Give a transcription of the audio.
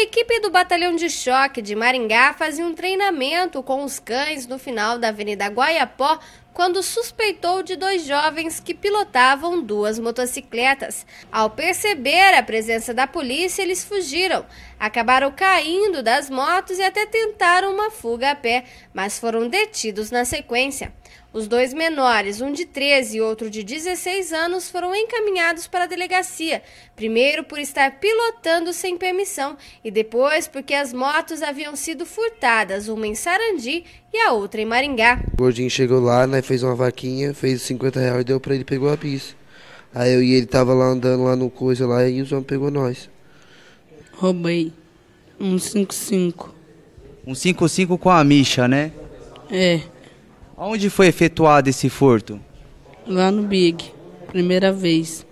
Uma equipe do Batalhão de Choque de Maringá fazia um treinamento com os cães no final da Avenida Guaiapó quando suspeitou de dois jovens que pilotavam duas motocicletas. Ao perceber a presença da polícia, eles fugiram. Acabaram caindo das motos e até tentaram uma fuga a pé, mas foram detidos na sequência. Os dois menores, um de 13 e outro de 16 anos, foram encaminhados para a delegacia, primeiro por estar pilotando sem permissão e depois porque as motos haviam sido furtadas, uma em Sarandi e a outra em Maringá. O gordinho chegou lá, né, fez uma vaquinha, fez 50 reais e deu para ele, pegou a pista. Aí eu e ele tava lá andando lá no coisa lá e os homens pegou nós. Roubei um 55. Um 55 com a micha, né? É. Onde foi efetuado esse furto? Lá no Big, primeira vez.